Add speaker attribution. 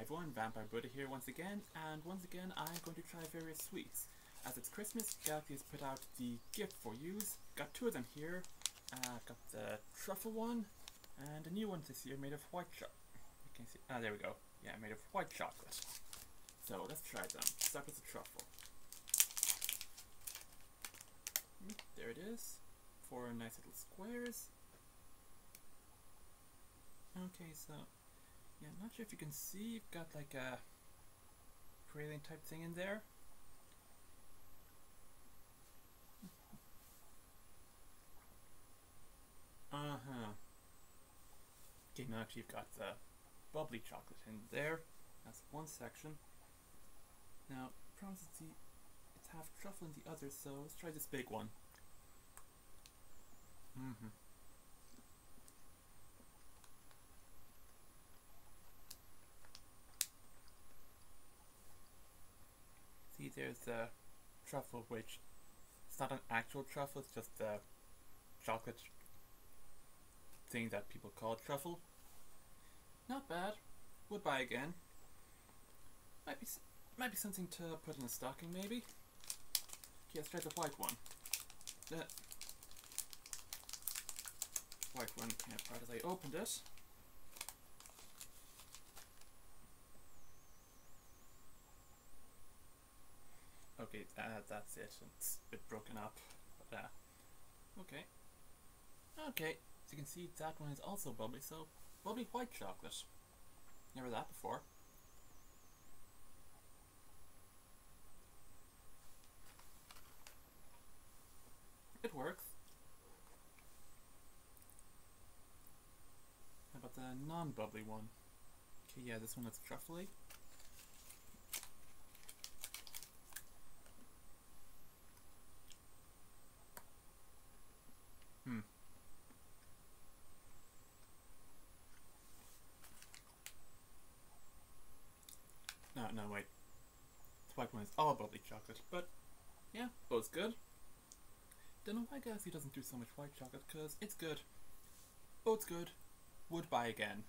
Speaker 1: Hi everyone, Vampire Buddha here once again, and once again I'm going to try various sweets. As it's Christmas, Galaxy has put out the Gift For You. Got two of them here. Uh, got the truffle one, and a new one this year made of white chocolate. You can see, ah there we go. Yeah, made of white chocolate. So let's try them. Start with the truffle. Mm, There it is. Four nice little squares. Okay, so yeah, I'm not sure if you can see. You've got like a praline type thing in there. Uh huh. Okay, now actually you've got the bubbly chocolate in there. That's one section. Now, promise it's, the, it's half truffle in the other, so let's try this big one. Mm-hmm. There's the truffle, which it's not an actual truffle, it's just the chocolate thing that people call truffle. Not bad. Would buy again. Might be might be something to put in a stocking, maybe. Okay, let's try the white one. The white one apart as I opened it. Okay, uh, that's it. It's a bit broken up. But, uh, okay. Okay, as you can see, that one is also bubbly, so bubbly white chocolate. Never that before. It works. How about the non-bubbly one? Okay, yeah, this one is truffly. No, no, wait. The white one is all bubbly chocolate, but yeah, both good. Don't know why Galaxy doesn't do so much white chocolate, because it's good. Both good. Would buy again.